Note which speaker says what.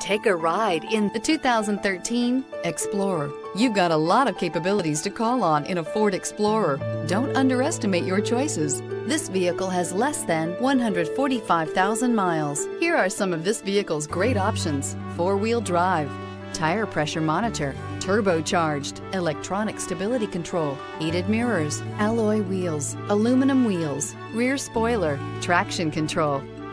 Speaker 1: Take a ride in the 2013 Explorer. You've got a lot of capabilities to call on in a Ford Explorer. Don't underestimate your choices. This vehicle has less than 145,000 miles. Here are some of this vehicle's great options. Four-wheel drive, tire pressure monitor, turbocharged, electronic stability control, heated mirrors, alloy wheels, aluminum wheels, rear spoiler, traction control,